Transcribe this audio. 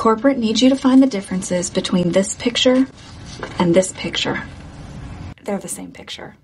Corporate needs you to find the differences between this picture and this picture. They're the same picture.